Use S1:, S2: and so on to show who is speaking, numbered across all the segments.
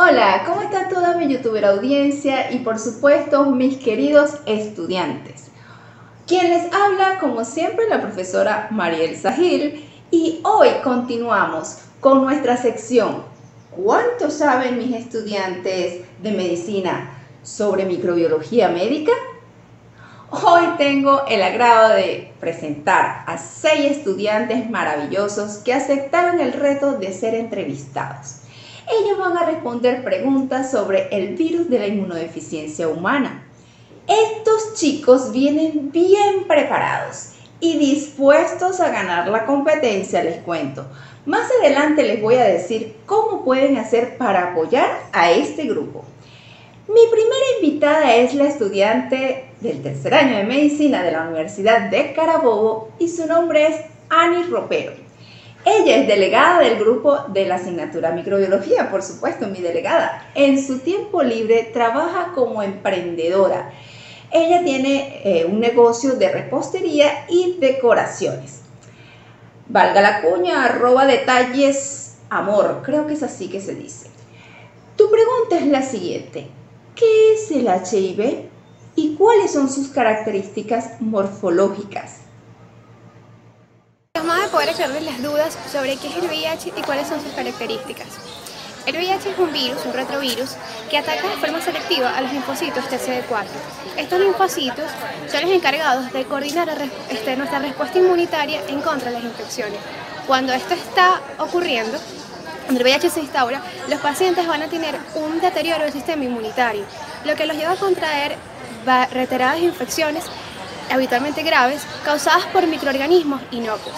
S1: Hola, ¿cómo está toda mi youtuber audiencia y por supuesto mis queridos estudiantes? Quien les habla, como siempre, la profesora Mariel Sahil y hoy continuamos con nuestra sección ¿Cuánto saben mis estudiantes de medicina sobre microbiología médica? Hoy tengo el agrado de presentar a seis estudiantes maravillosos que aceptaron el reto de ser entrevistados. Ellos van a responder preguntas sobre el virus de la inmunodeficiencia humana. Estos chicos vienen bien preparados y dispuestos a ganar la competencia, les cuento. Más adelante les voy a decir cómo pueden hacer para apoyar a este grupo. Mi primera invitada es la estudiante del tercer año de medicina de la Universidad de Carabobo y su nombre es Ani Ropero. Ella es delegada del grupo de la asignatura microbiología, por supuesto, mi delegada. En su tiempo libre trabaja como emprendedora. Ella tiene eh, un negocio de repostería y decoraciones. Valga la cuña, arroba detalles amor, creo que es así que se dice. Tu pregunta es la siguiente. ¿Qué es el HIV y cuáles son sus características morfológicas?
S2: Vamos a poder aclarar las dudas sobre qué es el VIH y cuáles son sus características. El VIH es un virus, un retrovirus, que ataca de forma selectiva a los linfocitos TCD4. Estos linfocitos son los encargados de coordinar este, nuestra respuesta inmunitaria en contra de las infecciones. Cuando esto está ocurriendo, cuando el VIH se instaura, los pacientes van a tener un deterioro del sistema inmunitario, lo que los lleva a contraer reiteradas infecciones habitualmente graves, causadas por microorganismos inocuos.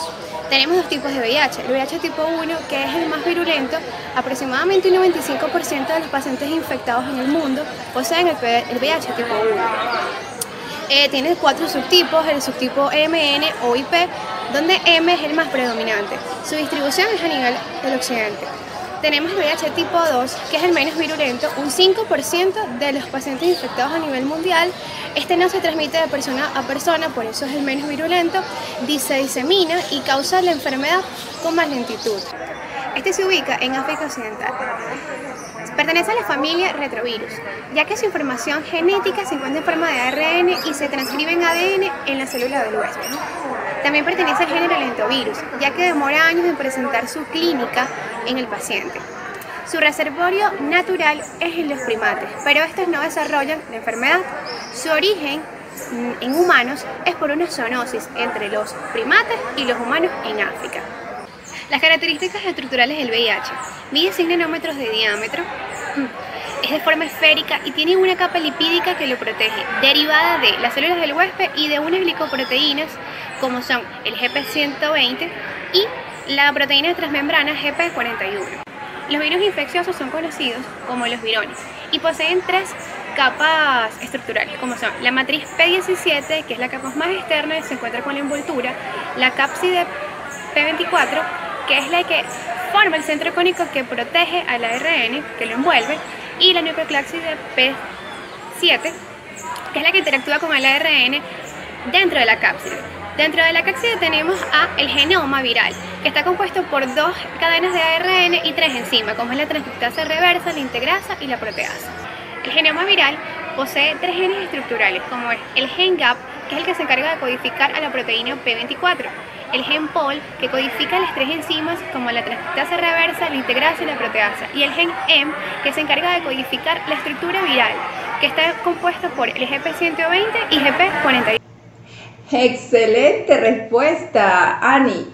S2: Tenemos dos tipos de VIH. El VIH tipo 1, que es el más virulento, aproximadamente un 95% de los pacientes infectados en el mundo poseen el VIH tipo 1. Eh, tiene cuatro subtipos, el subtipo MN o IP, donde M es el más predominante. Su distribución es a nivel del occidente. Tenemos el VIH tipo 2, que es el menos virulento, un 5% de los pacientes infectados a nivel mundial. Este no se transmite de persona a persona, por eso es el menos virulento, se disemina y causa la enfermedad con más lentitud. Este se ubica en África Occidental. Pertenece a la familia retrovirus, ya que su información genética se encuentra en forma de ARN y se transcribe en ADN en la célula del huésped. También pertenece al género lentovirus, ya que demora años en presentar su clínica en el paciente. Su reservorio natural es en los primates, pero estos no desarrollan la enfermedad. Su origen mm, en humanos es por una zoonosis entre los primates y los humanos en África. Las características estructurales del VIH. Mide 100 nanómetros de diámetro, es de forma esférica y tiene una capa lipídica que lo protege, derivada de las células del huésped y de unas glicoproteínas como son el GP120 y la proteína transmembrana GP41. Los virus infecciosos son conocidos como los virones y poseen tres capas estructurales, como son la matriz P17, que es la capa más externa y se encuentra con la envoltura, la cápside P24, que es la que forma el centro cónico que protege al ARN, que lo envuelve, y la nucleocláxide P7, que es la que interactúa con el ARN dentro de la cápside. Dentro de la cápside tenemos a el genoma viral, que está compuesto por dos cadenas de ARN y tres enzimas, como es la transcriptasa reversa, la integrasa y la proteasa. El genoma viral posee tres genes estructurales, como es el gen GAP, que es el que se encarga de codificar a la proteína P24, el gen POL, que codifica las tres enzimas como la transcriptasa reversa, la integrasa y la proteasa, y el gen M, que se encarga de codificar la estructura viral, que está compuesto por el GP120 y GP41.
S1: Excelente respuesta, Ani.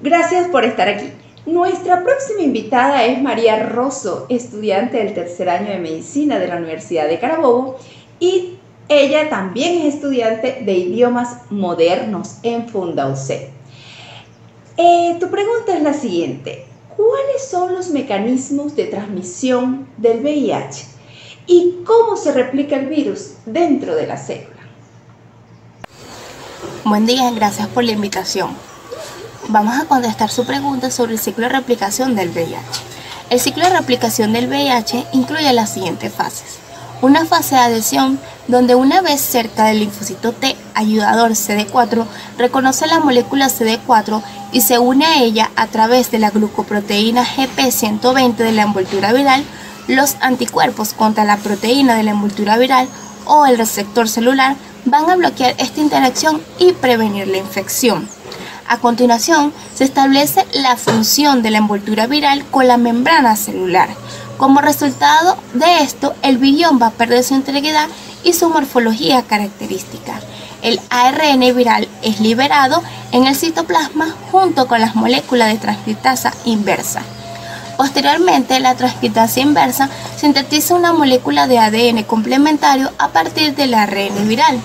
S1: Gracias por estar aquí. Nuestra próxima invitada es María Rosso, estudiante del tercer año de medicina de la Universidad de Carabobo y ella también es estudiante de idiomas modernos en Fundauce. Eh, tu pregunta es la siguiente. ¿Cuáles son los mecanismos de transmisión del VIH? ¿Y cómo se replica el virus dentro de la célula?
S3: Buen día, gracias por la invitación. Vamos a contestar su pregunta sobre el ciclo de replicación del VIH. El ciclo de replicación del VIH incluye las siguientes fases. Una fase de adhesión donde una vez cerca del linfocito T ayudador CD4 reconoce la molécula CD4 y se une a ella a través de la glucoproteína GP120 de la envoltura viral, los anticuerpos contra la proteína de la envoltura viral o el receptor celular van a bloquear esta interacción y prevenir la infección. A continuación, se establece la función de la envoltura viral con la membrana celular. Como resultado de esto, el virión va a perder su integridad y su morfología característica. El ARN viral es liberado en el citoplasma junto con las moléculas de transcriptasa inversa. Posteriormente, la transcriptasa inversa sintetiza una molécula de ADN complementario a partir del ARN viral.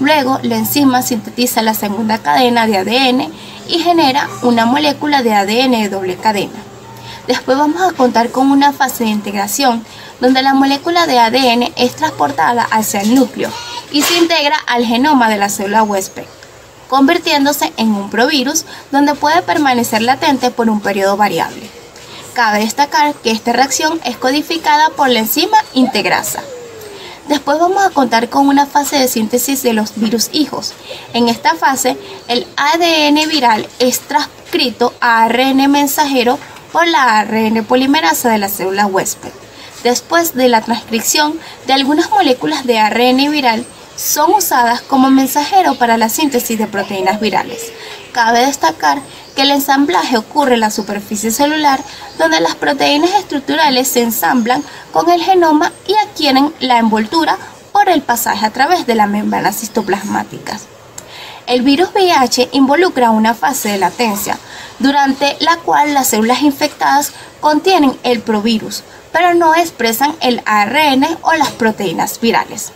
S3: Luego, la enzima sintetiza la segunda cadena de ADN y genera una molécula de ADN de doble cadena. Después vamos a contar con una fase de integración donde la molécula de ADN es transportada hacia el núcleo y se integra al genoma de la célula huésped, convirtiéndose en un provirus donde puede permanecer latente por un periodo variable. Cabe destacar que esta reacción es codificada por la enzima integrasa. Después vamos a contar con una fase de síntesis de los virus hijos. En esta fase, el ADN viral es transcrito a ARN mensajero por la ARN polimerasa de la célula huésped. Después de la transcripción de algunas moléculas de ARN viral, son usadas como mensajero para la síntesis de proteínas virales. Cabe destacar que el ensamblaje ocurre en la superficie celular donde las proteínas estructurales se ensamblan con el genoma y adquieren la envoltura por el pasaje a través de las membranas citoplasmáticas. El virus VIH involucra una fase de latencia, durante la cual las células infectadas contienen el provirus, pero no expresan el ARN o las proteínas virales.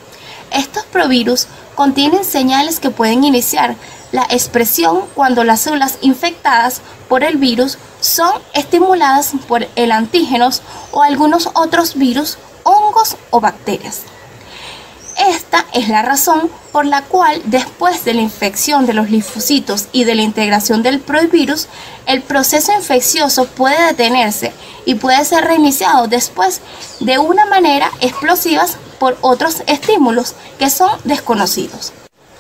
S3: Estos provirus contienen señales que pueden iniciar la expresión cuando las células infectadas por el virus son estimuladas por el antígenos o algunos otros virus, hongos o bacterias. Esta es la razón por la cual después de la infección de los linfocitos y de la integración del provirus, el proceso infeccioso puede detenerse y puede ser reiniciado después de una manera explosiva por otros estímulos que son desconocidos.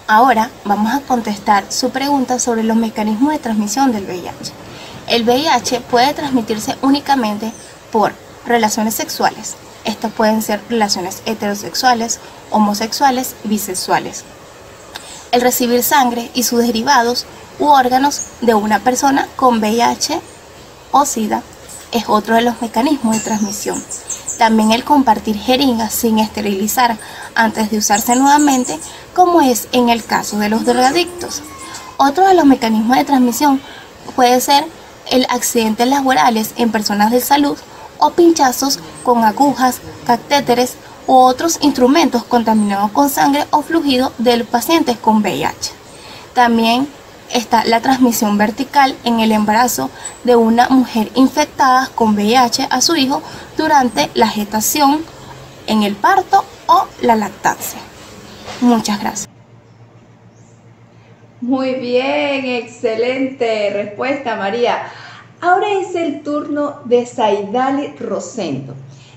S3: Ahora vamos a contestar su pregunta sobre los mecanismos de transmisión del VIH. El VIH puede transmitirse únicamente por relaciones sexuales. Estas pueden ser relaciones heterosexuales, homosexuales y bisexuales. El recibir sangre y sus derivados u órganos de una persona con VIH o SIDA es otro de los mecanismos de transmisión. También el compartir jeringas sin esterilizar antes de usarse nuevamente, como es en el caso de los drogadictos. Otro de los mecanismos de transmisión puede ser el accidentes laborales en personas de salud o pinchazos con agujas, catéteres u otros instrumentos contaminados con sangre o fluido del paciente con VIH. También está la transmisión vertical en el embarazo de una mujer infectada con VIH a su hijo durante la gestación, en el parto o la lactancia. Muchas gracias.
S1: Muy bien, excelente respuesta María. Ahora es el turno de Saidali Rosendo.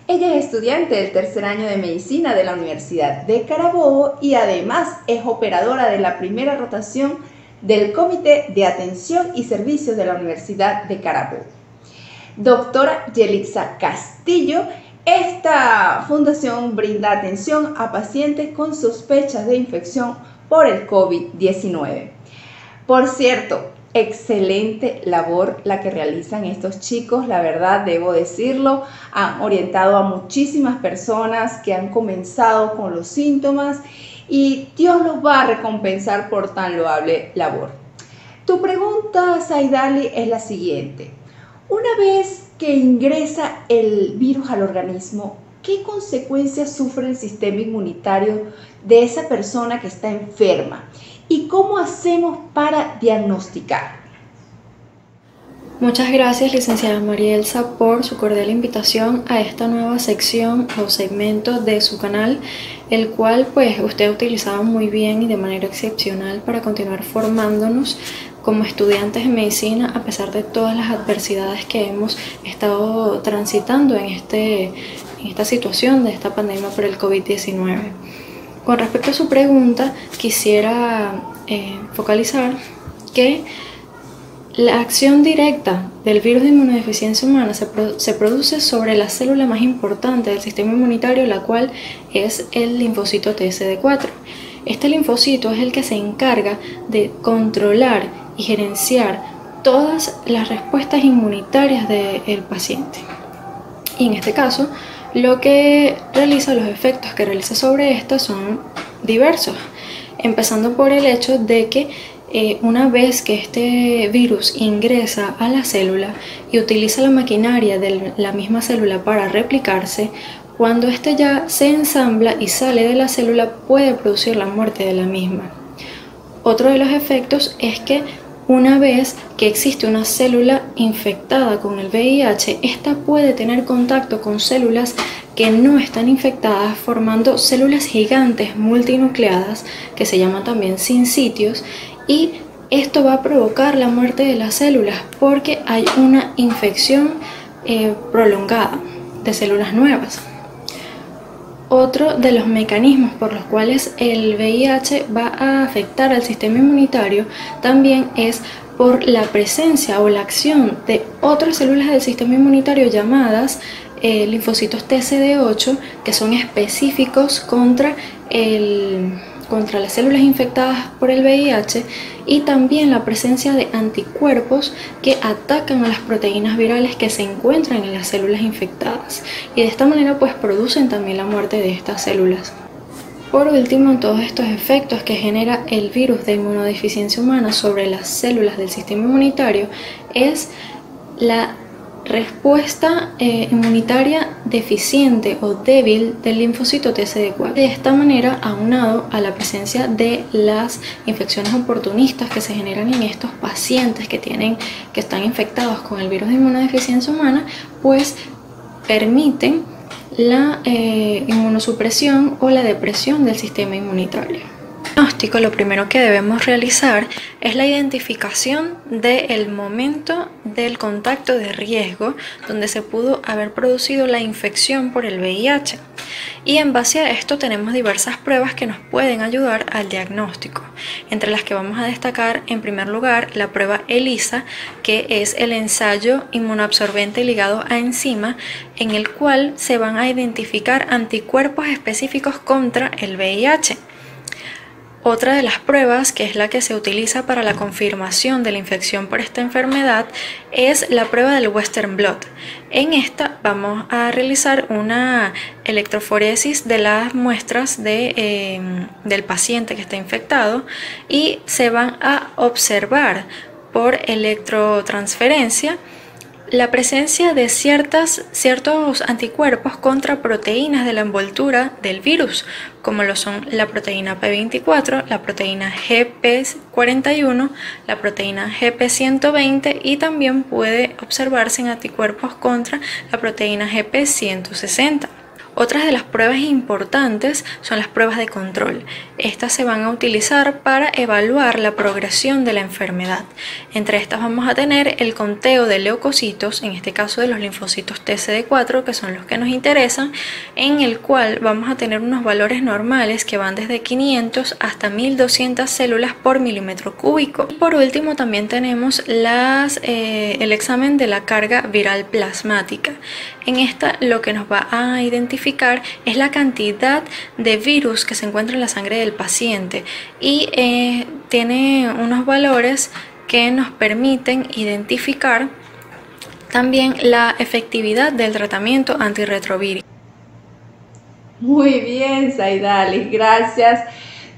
S1: Ella es estudiante del tercer año de medicina de la Universidad de Carabobo y además es operadora de la primera rotación del Comité de Atención y Servicios de la Universidad de Carabobo. Doctora Yelixa Castillo, esta fundación brinda atención a pacientes con sospechas de infección por el COVID-19. Por cierto, excelente labor la que realizan estos chicos, la verdad debo decirlo, han orientado a muchísimas personas que han comenzado con los síntomas y Dios los va a recompensar por tan loable labor. Tu pregunta, Saidali, es la siguiente. Una vez que ingresa el virus al organismo, ¿qué consecuencias sufre el sistema inmunitario de esa persona que está enferma? ¿Y cómo hacemos para diagnosticar?
S4: Muchas gracias, licenciada María Elsa, por su cordial invitación a esta nueva sección o segmento de su canal, el cual pues usted ha utilizado muy bien y de manera excepcional para continuar formándonos como estudiantes de medicina a pesar de todas las adversidades que hemos estado transitando en, este, en esta situación de esta pandemia por el COVID-19. Con respecto a su pregunta, quisiera eh, focalizar que la acción directa del virus de inmunodeficiencia humana se, se, produce sobre la célula más importante del sistema inmunitario, la cual es el linfocito TSD4. Este linfocito es el que se encarga de controlar y gerenciar todas las respuestas inmunitarias del paciente. Y en este caso, lo que realiza, los efectos que realiza sobre estas son diversos, empezando por el hecho de que eh, una vez que este virus ingresa a la célula y utiliza la maquinaria de la misma célula para replicarse, cuando éste ya se ensambla y sale de la célula puede producir la muerte de la misma. Otro de los efectos es que una vez que existe una célula infectada con el VIH, esta puede tener contacto con células que no están infectadas formando células gigantes multinucleadas que se llaman también sinsitios y esto va a provocar la muerte de las células porque hay una infección eh, prolongada de células nuevas. Otro de los mecanismos por los cuales el VIH va a afectar al sistema inmunitario también es por la presencia o la acción de otras células del sistema inmunitario llamadas eh, linfocitos TCD8 que son específicos contra el contra las células infectadas por el VIH y también la presencia de anticuerpos que atacan a las proteínas virales que se encuentran en las células infectadas y de esta manera pues producen también la muerte de estas células. Por último, todos estos efectos que genera el virus de inmunodeficiencia humana sobre las células del sistema inmunitario es la respuesta eh, inmunitaria deficiente o débil del linfocito TCD4. De esta manera, aunado a la presencia de las infecciones oportunistas que se generan en estos pacientes que, tienen, que están infectados con el virus de inmunodeficiencia humana, pues permiten la eh, inmunosupresión o la depresión del sistema inmunitario diagnóstico lo primero que debemos realizar es la identificación del momento del contacto de riesgo donde se pudo haber producido la infección por el VIH. Y en base a esto tenemos diversas pruebas que nos pueden ayudar al diagnóstico, entre las que vamos a destacar en primer lugar la prueba ELISA, que es el ensayo inmunoabsorbente ligado a enzima, en el cual se van a identificar anticuerpos específicos contra el VIH. Otra de las pruebas, que es la que se utiliza para la confirmación de la infección por esta enfermedad, es la prueba del Western Blot. En esta vamos a realizar una electroforesis de las muestras em, del paciente que está infectado y se van a observar por electrotransferencia la presencia de ciertas, ciertos anticuerpos contra proteínas de la envoltura del virus, como lo son la proteína P24, la proteína GP41, la proteína GP120 y también puede observarse en anticuerpos contra la proteína GP160. Otras de las pruebas importantes son las pruebas de control. Estas se van a utilizar para evaluar la progresión de la enfermedad. Entre estas vamos a tener el conteo de leucocitos, en este caso de los linfocitos TCD4, que son los que nos interesan, en el cual vamos a tener unos valores normales que van desde 500 hasta 1200 células por milímetro cúbico. Y por último también tenemos eh, el examen de la carga viral plasmática. En esta lo que nos va a identificar es la cantidad de virus que se encuentra en la sangre del paciente y eh, tiene unos valores que nos permiten identificar también la efectividad del tratamiento antirretrovírico.
S1: Muy bien, Saidali, gracias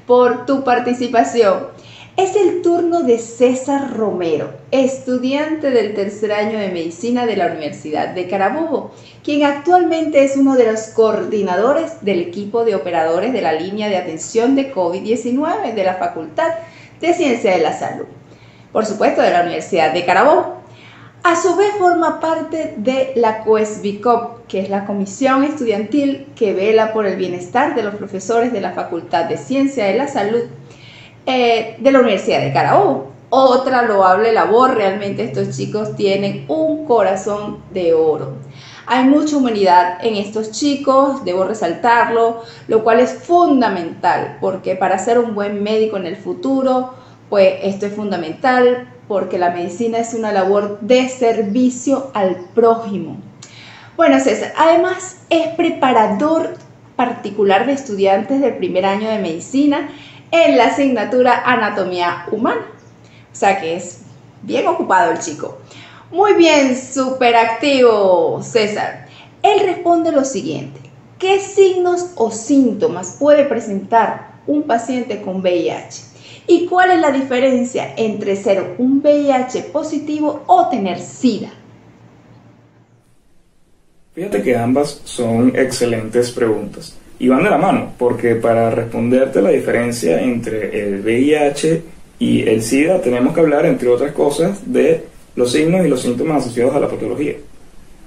S1: por tu participación. Es el turno de César Romero, estudiante del tercer año de medicina de la Universidad de Carabobo, quien actualmente es uno de los coordinadores del equipo de operadores de la línea de atención de COVID-19 de la Facultad de Ciencia de la Salud, por supuesto de la Universidad de Carabobo. A su vez forma parte de la COESBICOP, que es la comisión estudiantil que vela por el bienestar de los profesores de la Facultad de Ciencia de la Salud eh, de la Universidad de Carabobo. otra loable labor. Realmente estos chicos tienen un corazón de oro. Hay mucha humanidad en estos chicos, debo resaltarlo, lo cual es fundamental, porque para ser un buen médico en el futuro, pues esto es fundamental, porque la medicina es una labor de servicio al prójimo. Bueno, César, además es preparador particular de estudiantes del primer año de medicina en la asignatura Anatomía Humana. O sea que es bien ocupado el chico. Muy bien, súper activo, César. Él responde lo siguiente. ¿Qué signos o síntomas puede presentar un paciente con VIH? ¿Y cuál es la diferencia entre ser un VIH positivo o tener SIDA?
S5: Fíjate que ambas son excelentes preguntas y van de la mano, porque para responderte la diferencia entre el VIH y el SIDA tenemos que hablar, entre otras cosas, de los signos y los síntomas asociados a la patología.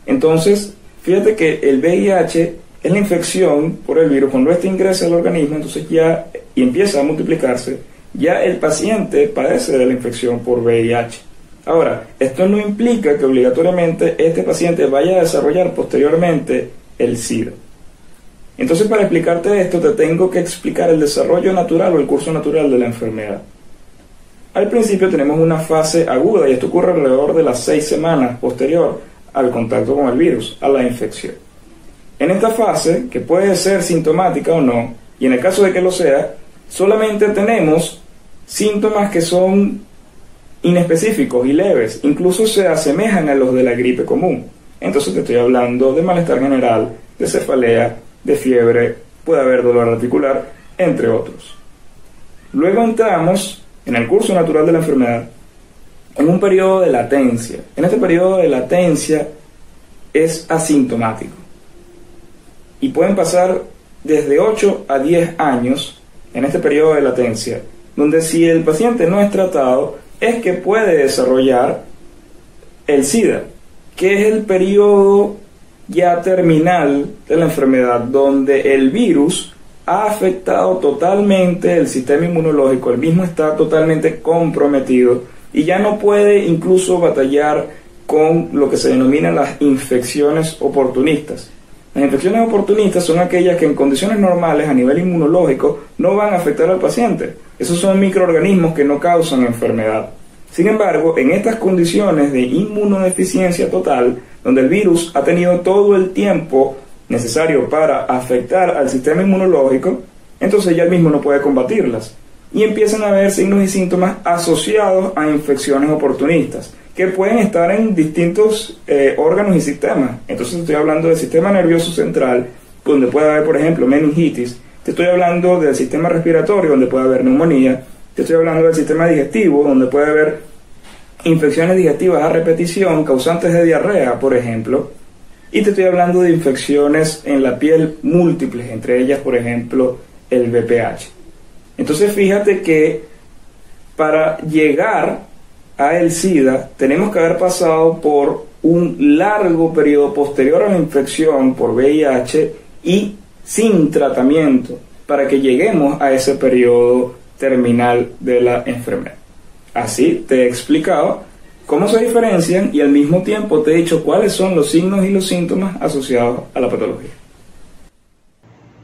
S5: Entonces, fíjate que el VIH es la infección por el virus. Cuando este ingresa al organismo, entonces ya y empieza a multiplicarse, ya el paciente padece de la infección por VIH. Ahora, esto no implica que obligatoriamente este paciente vaya a desarrollar posteriormente el SIDA. Entonces, para explicarte esto, te tengo que explicar el desarrollo natural o el curso natural de la enfermedad. Al principio tenemos una fase aguda y esto ocurre alrededor de las seis semanas posterior al contacto con el virus, a la infección. En esta fase, que puede ser sintomática o no, y en el caso de que lo sea, solamente tenemos síntomas que son inespecíficos y leves, incluso se asemejan a los de la gripe común. Entonces te estoy hablando de malestar general, de cefalea, de fiebre, puede haber dolor articular, entre otros. Luego entramos en el curso natural de la enfermedad en un periodo de latencia. En este periodo de latencia es asintomático y pueden pasar desde 8 a 10 años en este periodo de latencia donde si el paciente no es tratado, es que puede desarrollar el SIDA, que es el periodo ya terminal de la enfermedad, donde el virus ha afectado totalmente el sistema inmunológico, el mismo está totalmente comprometido y ya no puede incluso batallar con lo que se denomina las infecciones oportunistas. Las infecciones oportunistas son aquellas que en condiciones normales a nivel inmunológico no van a afectar al paciente. Esos son microorganismos que no causan enfermedad. Sin embargo, en estas condiciones de inmunodeficiencia total, donde el virus ha tenido todo el tiempo necesario para afectar al sistema inmunológico, entonces ya el mismo no puede combatirlas. Y empiezan a haber signos y síntomas asociados a infecciones oportunistas que pueden estar en distintos eh, órganos y sistemas. Entonces estoy hablando del sistema nervioso central, donde puede haber, por ejemplo, meningitis. Te estoy hablando del sistema respiratorio, donde puede haber neumonía. Te estoy hablando del sistema digestivo, donde puede haber infecciones digestivas a repetición causantes de diarrea, por ejemplo. Y te estoy hablando de infecciones en la piel múltiples, entre ellas, por ejemplo, el VPH. Entonces fíjate que para llegar a el SIDA, tenemos que haber pasado por un largo periodo posterior a la infección por VIH y sin tratamiento para que lleguemos a ese periodo terminal de la enfermedad. Así te he explicado cómo se diferencian y al mismo tiempo te he dicho cuáles son los signos y los síntomas asociados a la patología.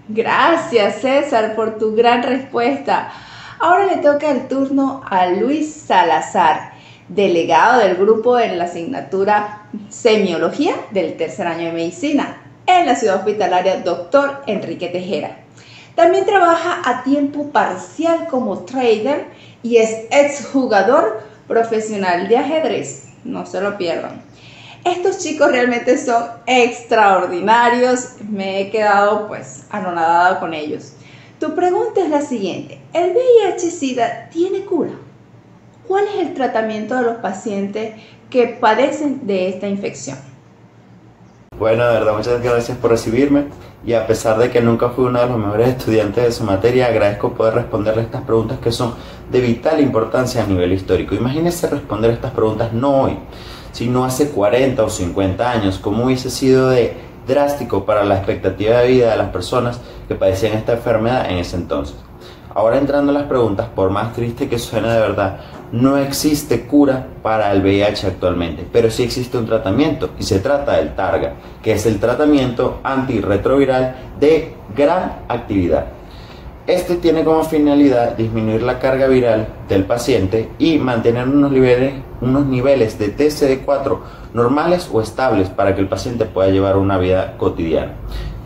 S1: Gracias César por tu gran respuesta. Ahora le toca el turno a Luis Salazar delegado del grupo en la asignatura Semiología del tercer año de Medicina en la ciudad hospitalaria Dr. Enrique Tejera. También trabaja a tiempo parcial como trader y es exjugador profesional de ajedrez. No se lo pierdan. Estos chicos realmente son extraordinarios. Me he quedado pues anonadada con ellos. Tu pregunta es la siguiente. ¿El VIH-Sida tiene cura? ¿Cuál es el tratamiento de los pacientes que padecen de esta infección?
S6: Bueno, de verdad, muchas gracias por recibirme y a pesar de que nunca fui uno de los mejores estudiantes de su materia, agradezco poder responderle estas preguntas que son de vital importancia a nivel histórico. Imagínense responder estas preguntas no hoy, sino hace 40 o 50 años, cómo hubiese sido de drástico para la expectativa de vida de las personas que padecían esta enfermedad en ese entonces. Ahora entrando a las preguntas, por más triste que suene de verdad, no existe cura para el VIH actualmente, pero sí existe un tratamiento y se trata del Targa, que es el tratamiento antirretroviral de gran actividad. Este tiene como finalidad disminuir la carga viral del paciente y mantener unos niveles, unos niveles de TCD4 normales o estables para que el paciente pueda llevar una vida cotidiana.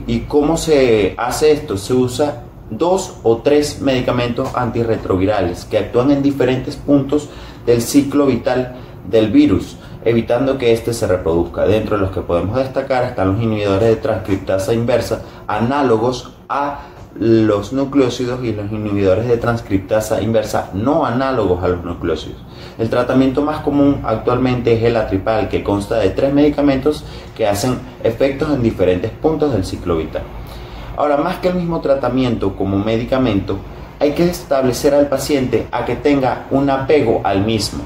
S6: ¿Y cómo se hace esto? Se usa dos o tres medicamentos antirretrovirales que actúan en diferentes puntos del ciclo vital del virus, evitando que éste se reproduzca. Dentro de los que podemos destacar están los inhibidores de transcriptasa inversa, análogos a los nucleócidos y los inhibidores de transcriptasa inversa no análogos a los nucleócidos. El tratamiento más común actualmente es el atripal, que consta de tres medicamentos que hacen efectos en diferentes puntos del ciclo vital. Ahora, más que el mismo tratamiento como medicamento, hay que establecer al paciente a que tenga un apego al mismo.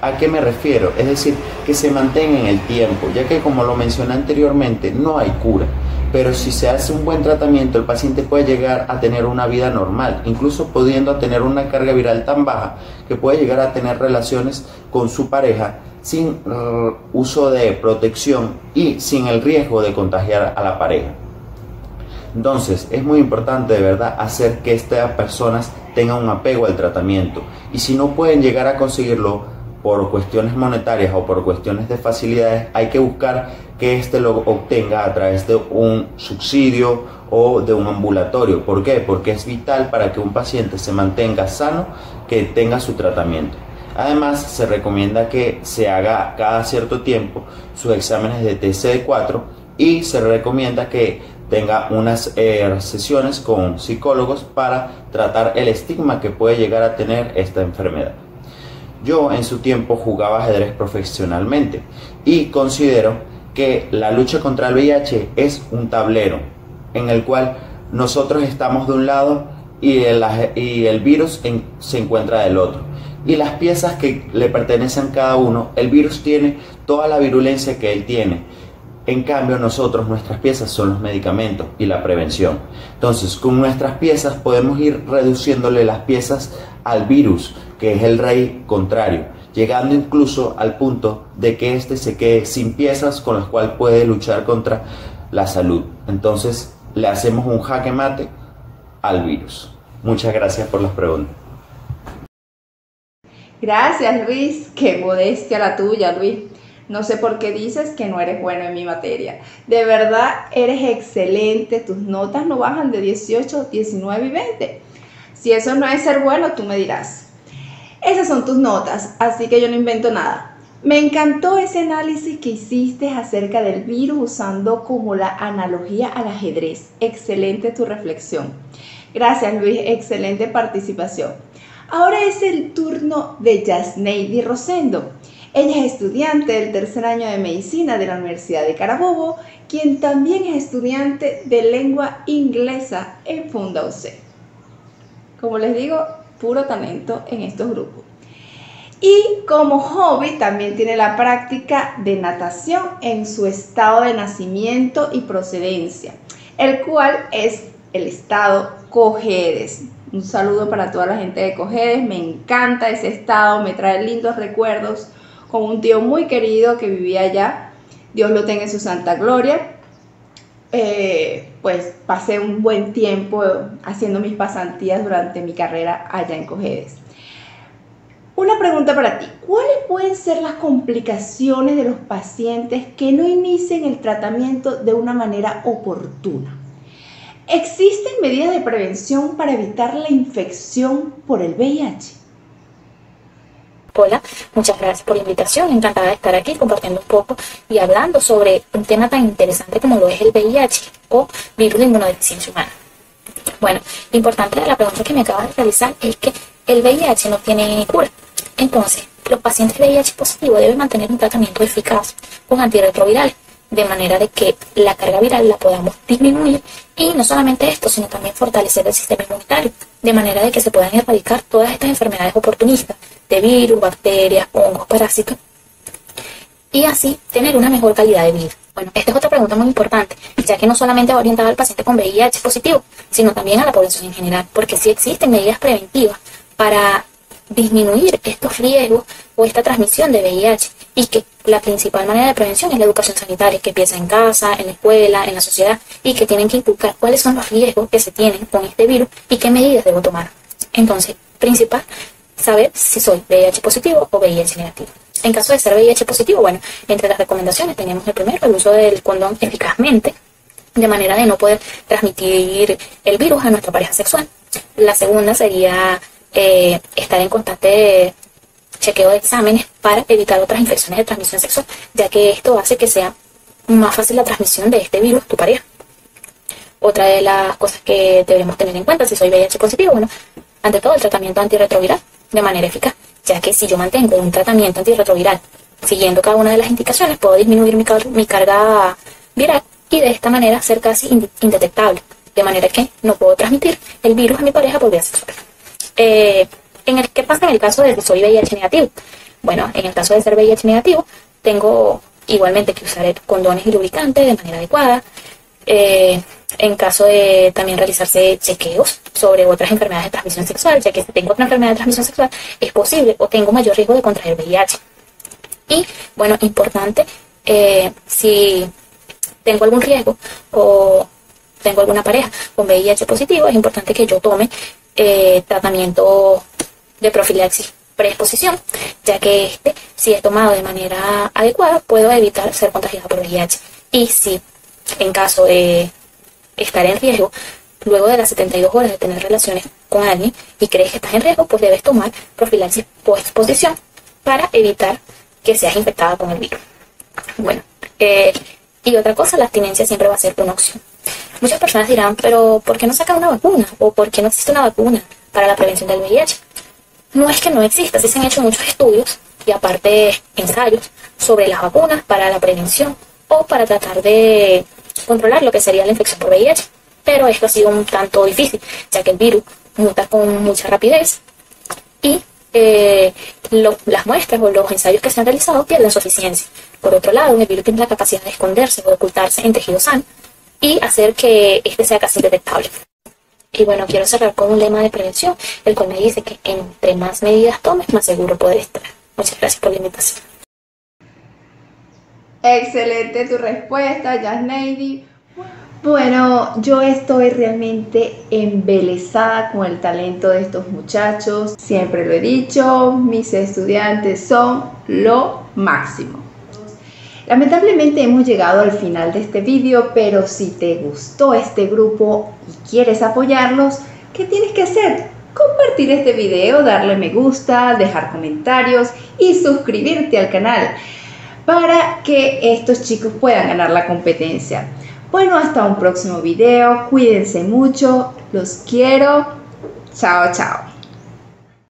S6: ¿A qué me refiero? Es decir, que se mantenga en el tiempo, ya que como lo mencioné anteriormente, no hay cura pero si se hace un buen tratamiento, el paciente puede llegar a tener una vida normal, incluso pudiendo tener una carga viral tan baja que puede llegar a tener relaciones con su pareja sin uso de protección y sin el riesgo de contagiar a la pareja. Entonces, es muy importante de verdad hacer que estas personas tengan un apego al tratamiento y si no pueden llegar a conseguirlo, por cuestiones monetarias o por cuestiones de facilidades, hay que buscar que éste lo obtenga a través de un subsidio o de un ambulatorio. ¿Por qué? Porque es vital para que un paciente se mantenga sano, que tenga su tratamiento. Además, se recomienda que se haga cada cierto tiempo sus exámenes de TCD4 y se recomienda que tenga unas eh, sesiones con psicólogos para tratar el estigma que puede llegar a tener esta enfermedad. Yo en su tiempo jugaba ajedrez profesionalmente y considero que la lucha contra el VIH es un tablero en el cual nosotros estamos de un lado y el, y el virus se encuentra del otro. Y las piezas que le pertenecen a cada uno, el virus tiene toda la virulencia que él tiene. En cambio, nosotros, nuestras piezas son los medicamentos y la prevención. Entonces, con nuestras piezas podemos ir reduciéndole las piezas al virus, que es el rey contrario, llegando incluso al punto de que éste se quede sin piezas con las cuales puede luchar contra la salud. Entonces, le hacemos un jaque mate al virus. Muchas gracias por las preguntas.
S1: Gracias, Luis. Qué modestia la tuya, Luis. No sé por qué dices que no eres bueno en mi materia. De verdad, eres excelente. Tus notas no bajan de 18, 19 y 20. Si eso no es ser bueno, tú me dirás. Esas son tus notas, así que yo no invento nada. Me encantó ese análisis que hiciste acerca del virus usando como la analogía al ajedrez. Excelente tu reflexión. Gracias Luis, excelente participación. Ahora es el turno de Yasneidi Rosendo. Ella es estudiante del tercer año de medicina de la Universidad de Carabobo, quien también es estudiante de lengua inglesa en Funda Como les digo, puro talento en estos grupos. Y como hobby también tiene la práctica de natación en su estado de nacimiento y procedencia, el cual es el estado Cojedes. Un saludo para toda la gente de Cojedes, me encanta ese estado, me trae lindos recuerdos con un tío muy querido que vivía allá. Dios lo tenga en su santa gloria. Eh, pues pasé un buen tiempo haciendo mis pasantías durante mi carrera allá en Cojedes. Una pregunta para ti. ¿Cuáles pueden ser las complicaciones de los pacientes que no inicien el tratamiento de una manera oportuna? ¿Existen medidas de prevención para evitar la infección por el VIH?
S7: Hola, muchas gracias por la invitación. Encantada de estar aquí compartiendo un poco y hablando sobre un tema tan interesante como lo es el VIH o virus de inmunodeficiencia humana. Bueno, lo importante de la pregunta que me acabas de realizar es que el VIH no tiene cura. Entonces, los pacientes VIH positivos deben mantener un tratamiento eficaz con antirretrovirales, de manera de que la carga viral la podamos disminuir y no solamente esto, sino también fortalecer el sistema inmunitario, de manera de que se puedan erradicar todas estas enfermedades oportunistas de virus, bacterias, hongos, parásitos, y así tener una mejor calidad de vida. Bueno, esta es otra pregunta muy importante, ya que no solamente va orientada al paciente con VIH positivo, sino también a la población en general, porque sí existen medidas preventivas para disminuir estos riesgos o esta transmisión de VIH y que la principal manera de prevención es la educación sanitaria, que empieza en casa, en la escuela, en la sociedad y que tienen que inculcar cuáles son los riesgos que se tienen con este virus y qué medidas debo tomar. Entonces, principal, saber si soy VIH positivo o VIH negativo. En caso de ser VIH positivo, bueno, entre las recomendaciones tenemos el primero, el uso del condón eficazmente, de manera de no poder transmitir el virus a nuestra pareja sexual. La segunda sería eh, estar en constante chequeo de exámenes para evitar otras infecciones de transmisión sexual, ya que esto hace que sea más fácil la transmisión de este virus a tu pareja. Otra de las cosas que debemos tener en cuenta si soy VIH positivo, bueno, ante todo el tratamiento antirretroviral de manera eficaz ya que si yo mantengo un tratamiento antirretroviral siguiendo cada una de las indicaciones, puedo disminuir mi, carga viral y de esta manera ser casi indetectable, de manera que no puedo transmitir el virus a mi pareja por vía sexual. Eh, en el, ¿Qué pasa en el caso de que soy VIH negativo? Bueno, en el caso de ser VIH negativo, tengo igualmente que usar condones y lubricantes de manera adecuada. Eh, en caso de también realizarse chequeos sobre otras enfermedades de transmisión sexual, ya que si tengo otra enfermedad de transmisión sexual, es posible o tengo mayor riesgo de contraer VIH. Y, bueno, importante, eh, si tengo algún riesgo o tengo alguna pareja con VIH positivo, es importante que yo tome eh, tratamiento de profilaxis preexposición, ya que este, si es tomado de manera adecuada, puedo evitar ser contagiado por VIH. Y si en caso de estar en riesgo, luego de las 72 horas de tener relaciones con alguien y crees que estás en riesgo, pues debes tomar profilaxis post-exposición para evitar que seas infectada con el virus. Bueno, eh, y otra cosa, la abstinencia siempre va a ser una opción. Muchas personas dirán, pero ¿por qué no sacan una vacuna? ¿O por qué no existe una vacuna para la prevención del VIH? No es que no exista, sí se han hecho muchos estudios y aparte ensayos sobre las vacunas para la prevención o para tratar de controlar lo que sería la infección por VIH. Pero esto ha sido un tanto difícil, ya que el virus muta con mucha rapidez y eh, las muestras o los ensayos que se han realizado pierden su eficiencia. Por otro lado, el virus tiene la capacidad de esconderse o ocultarse en tejido sano y hacer que este sea casi indetectable. Y bueno, quiero cerrar con un lema de prevención, el cual me dice que entre más medidas tomes, más seguro puedes estar. Muchas gracias por la invitación.
S1: Excelente tu respuesta, Jasneidy. Bueno, yo estoy realmente embelesada con el talento de estos muchachos. Siempre lo he dicho, mis estudiantes son lo máximo. Lamentablemente hemos llegado al final de este vídeo, pero si te gustó este grupo y quieres apoyarlos, ¿qué tienes que hacer? Compartir este video, darle me gusta, dejar comentarios y suscribirte al canal para que estos chicos puedan ganar la competencia. Bueno, hasta un próximo video, cuídense mucho, los quiero, chao chao.